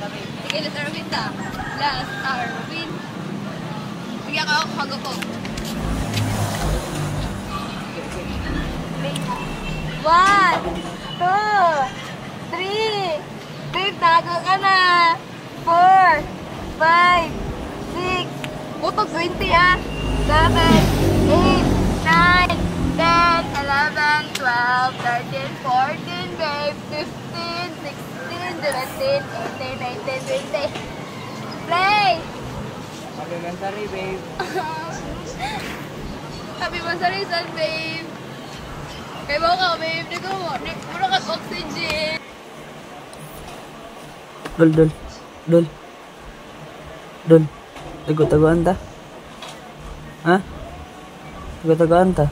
babe. Sige, let's Arvin ta. Last. Bigyan ka ako kago ko. One, two, three. Babe, tago ka na. Four, five, six. Putok 20 ah. Seven, eight, nine, ten, eleven, twelve, thirteen, fourteen, 18, 18, 19, 20. Play! Babe. Happy Masarisan, babe. Kay mo ka, babe. Di ko mo. Di ko na oxygen. Dol, dol. Dol. Dol. Tago-tagoan ta? Ha? Tago-tagoan ta?